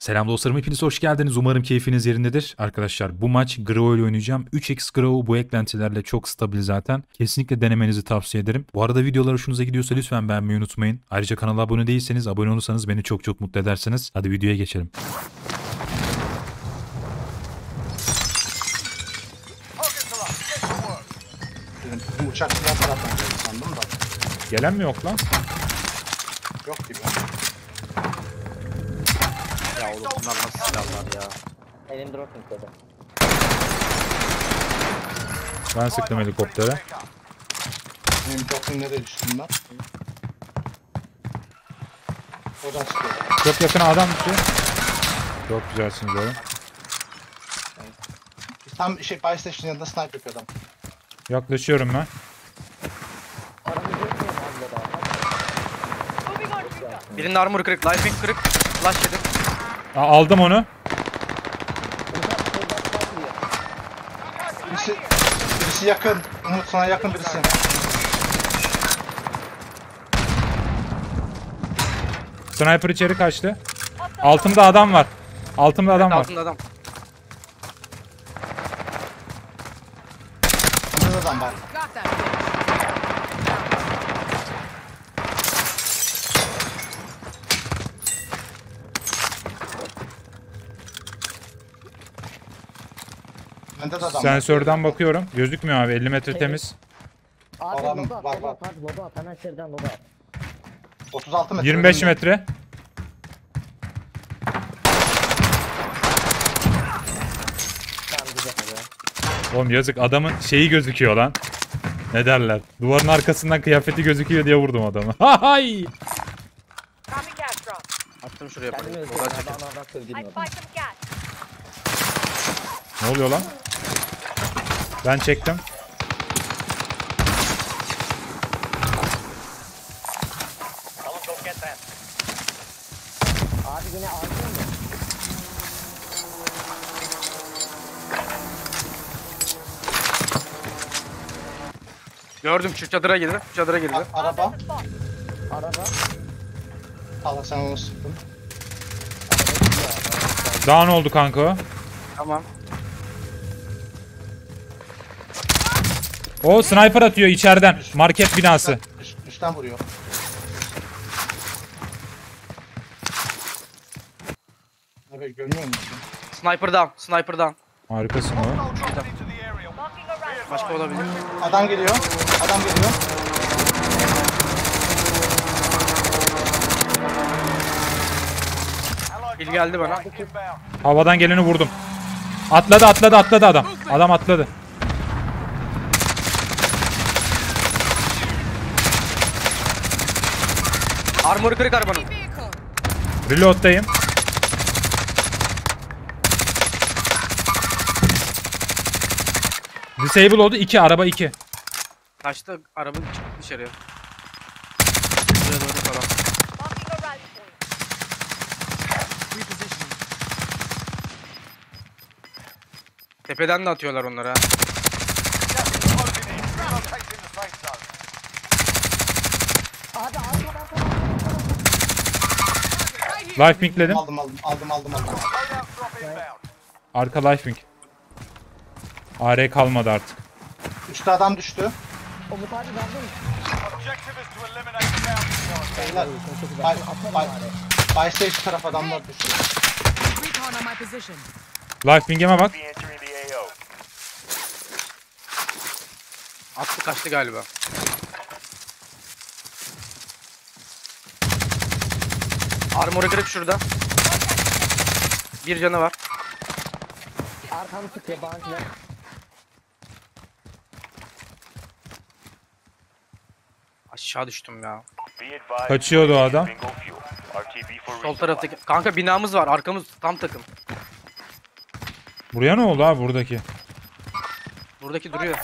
Selam dostlarım hepiniz hoş geldiniz. Umarım keyfiniz yerindedir. Arkadaşlar bu maç Grau ile oynayacağım. 3x Grau bu eklentilerle çok stabil zaten. Kesinlikle denemenizi tavsiye ederim. Bu arada videolar hoşunuza gidiyorsa lütfen beğenmeyi unutmayın. Ayrıca kanala abone değilseniz abone olursanız beni çok çok mutlu edersiniz. Hadi videoya geçelim. Uçak diğer taraftan sandım da. Gelen mi yok lan? Yok gibi. Oğlum bunlar nasıl silahlar ya? Elim drop dedi. Ben sıktım helikoptere. Benim dokun nereye düştüm ben? Oradan çıkıyor. Çok yakın adam düşüyor. Çok güzelsiniz oğlum. Tam şey Buy Station yanında sniper yapıyor adam. Yaklaşıyorum ben. Birinin armor kırık, lifing kırık, flash yedim. Aa, aldım onu. Birisi, birisi yakın. Umut sana yakın birisi. Sniper içeri kaçtı. Altımda adam var. Altımda adam var. Altında adam. Burada da adam var. Got that bitch. Bende de adam var. Sensörden bakıyorum. Gözükmüyor abi. 50 metre temiz. Abi Adam loba at, var, loba var. at, hadi loba at, hemen şeriden loba at. 36 metre. 25 önünde. metre. Tamam güzel hadi. Oğlum yazık adamın şeyi gözüküyor lan. Ne derler? Duvarın arkasından kıyafeti gözüküyor diye vurdum adamı. Hay! Coming gas drop. Attım şuraya. Kendimi parayı. özledim, Oradan çekin. adamlardan sevdiğim I adam. spiked some gas. Ne oluyor lan? Ben çektim. Gördüm şu çadıra girdi. Şu çadıra girdi. A- araba. Araba. Allah sen onu sıktın. Down oldu kanka o. Tamam. O sniper atıyor içeriden. Market binası. Üst, üstten vuruyor. Evet görmüyor musun? Sniper down. Sniper down. Harikasın o. Başka olabilir. Adam geliyor. Adam geliyor. Bil geldi bana. Havadan geleni vurdum. Atladı atladı atladı adam. Adam atladı. Armor kırık arabanın. Reload'dayım. Disable oldu 2 araba 2. Kaçtı araba çıktı dışarıya. Buraya doğru falan. Tepeden de atıyorlar onlara. Abi arkadan falan. Life pinkledim. Aldım aldım aldım aldım aldım. Arka life pink. AR kalmadı artık. Üstte adam düştü. Umut abi geldin mi? Beyler. Bay, bay, taraf adamlar düştü. Life pink'eme bak. Attı kaçtı galiba. Armor'u kırık şurada. Bir canı var. Arkamı sıkıyor bağıntılar. Aşağı düştüm ya. Kaçıyordu o adam. Sol taraftaki. Kanka binamız var. Arkamız tam takım. Buraya ne oldu abi buradaki? Buradaki duruyor.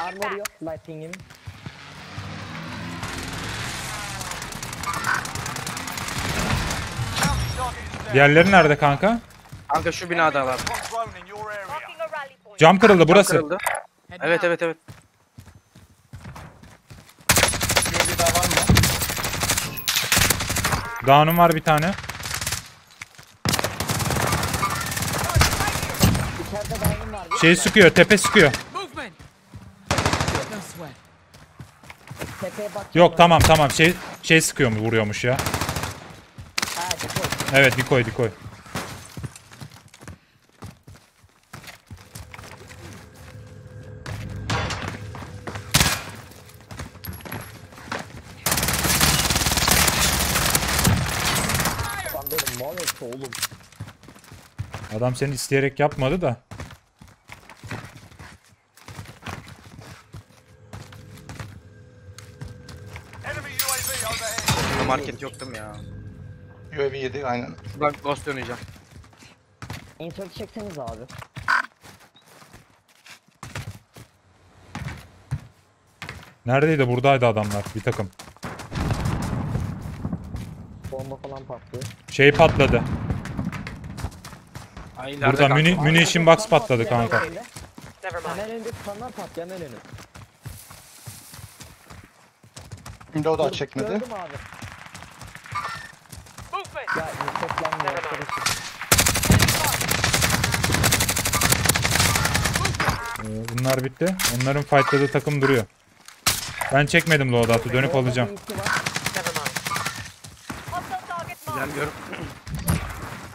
Armor yok. Lighting'im. Diğerleri nerede kanka? Kanka şu binadalar. Cam kırıldı burası. Kırıldı. Evet evet evet. Daha var? Down'um var bir tane. Şey sıkıyor, tepe sıkıyor. Yok tamam tamam şey şey sıkıyor mu vuruyormuş ya. Evet dikoy dikoy. Lan benim mal etti oğlum. Adam seni isteyerek yapmadı da. Market yoktum ya. UAV 7 aynen. Buradan ghost döneceğim. Insert çekseniz abi. Neredeydi? Buradaydı adamlar bir takım. Bomba falan patlıyor. Şey patladı. Ay Burada kanka. müni, munition box patladı kanka. Hemen önünde tutanlar patlıyor hemen önü. Şimdi o da çekmedi. Gördüm abi. Ya arkadaşım. Ee, Bunlar bitti. Onların fightladığı takım duruyor. Ben çekmedim loadout'u. Dönüp alacağım. Bir iki var. Hostile target marked. Gel gör.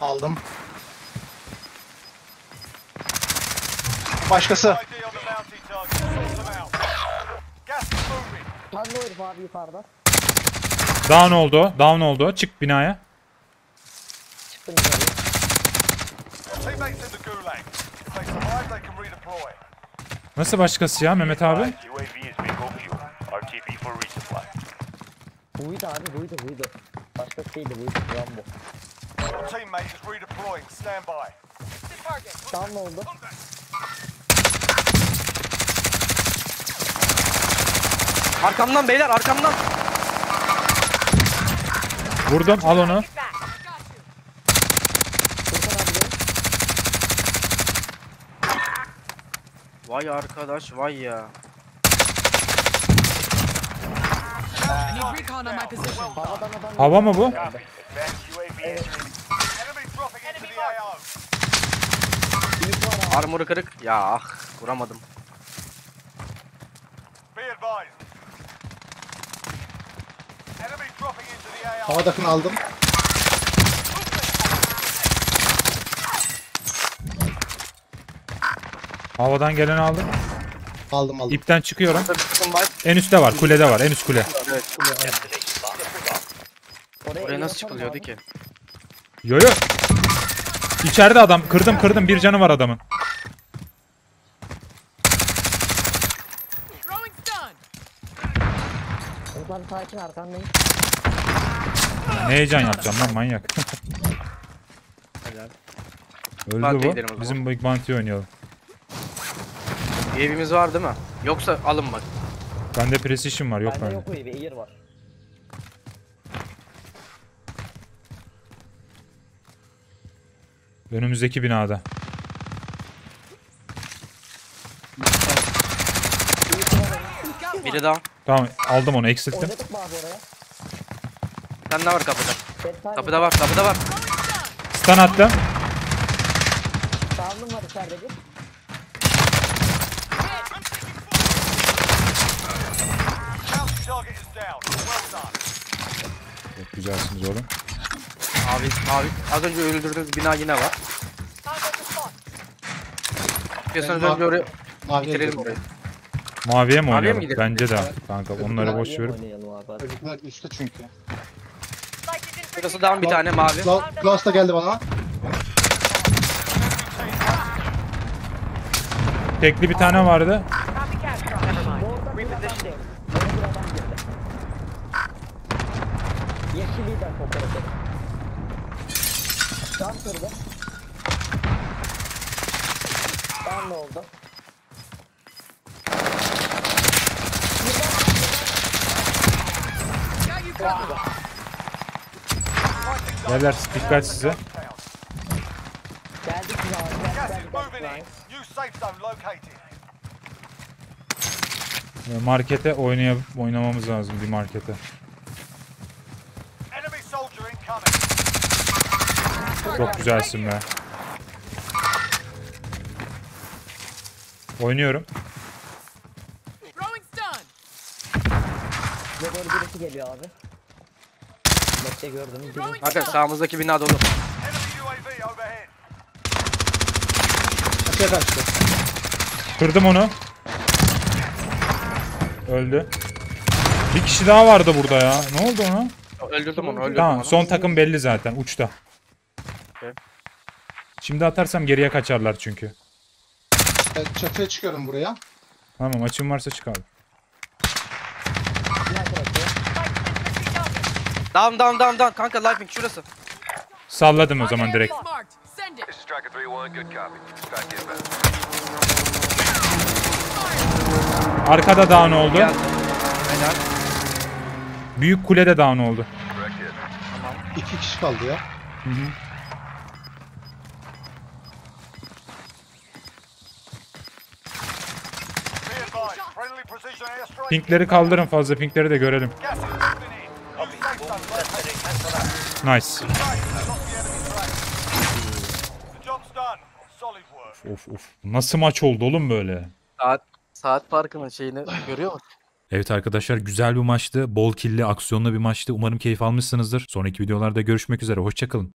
Aldım. Başkası. O herif abi yukarıda. Down oldu. Down oldu. Çık binaya. Can redeploy. Nasıl başkası ya Mehmet abi? Buydu abi buydu buydu. Başkası değildi buydu. Rambo. Your teammate is redeploying. Stand by. Target. Down oldu. Arkamdan beyler arkamdan. Vurdum. Al onu. Furkan abi de. Vay arkadaş vay ya. Hava mı bu? Armoru kırık. Ya ah vuramadım. Havadakini aldım. Havadan geleni aldım. Aldım aldım. İpten çıkıyorum. En üstte var. Kulede var. En üst kule. Evet. Oraya, Oraya nasıl çıkılıyordu ki? Yo yo. İçeride adam. Kırdım kırdım. Bir canı var adamın. Sakin arkandayım. Ne heyecan yapacağım lan manyak. Öldü bu. Bizim Big Bounty oynayalım. Evimiz var değil mi? Yoksa alın bak. Bende precision var. Yok Bende bende. yok o evi. Air var. Önümüzdeki binada. Biri daha. Tamam aldım onu eksilttim. Oynadık mı abi oraya? Var kapıda. Bedtime Kapıda var kapıda var. Stun attım. Sağlığım var içeride bir. Bounty target is down. Well done. Çok güzelsiniz oğlum. Abi abi az önce öldürdüğünüz bina yine var. İstiyorsanız Ben önce oraya Maviye bitirelim gidiyorum. burayı. Maviye mi Maviye oynayalım? mi gidelim? Bence de. Kanka onları boş verip. Oynayalım abi. hadi. Öbürküler üstte çünkü. Şurası down bir tane mavi. Gloss da geldi bana. Tekli bir tane vardı. Orada bir adam değil. Orada bir adam girdi. Yeşil lider fotoğrafı. Tam kırdı. Tam ne oldu? Got you covered. Beyler dikkat size. Geldik biz abi. Geldik Gas is geldik. in. New safe zone located. Ee, Markete oynaya oynamamız lazım bir markete. Çok güzelsin be. Oynuyorum. Doğru birisi geliyor abi. Biri. Kanka stun. sağımızdaki bina dolu. Açığa kaçtı. Kırdım onu. Öldü. Bir kişi daha vardı burada ya. Ne oldu ona? Öldürdüm onu öldürdüm Tamam onu. son takım belli zaten uçta. Okey. Şimdi atarsam geriye kaçarlar çünkü. Evet, çatıya çıkıyorum buraya. Tamam açım varsa çık abi. Down down down down. Kanka lifing şurası. Salladım o zaman direkt. This is Striker 3-1, good copy. Strike inbound. Arkada down oldu. Geldi. Helal. Büyük kule de down oldu. Hit. İki kişi kaldı ya. Be Pinkleri kaldırın fazla pinkleri de görelim. Nice. Of of. Nasıl maç oldu oğlum böyle? Saat saat farkının şeyini görüyor musun? Evet arkadaşlar güzel bir maçtı. Bol killi, aksiyonlu bir maçtı. Umarım keyif almışsınızdır. Sonraki videolarda görüşmek üzere. Hoşçakalın.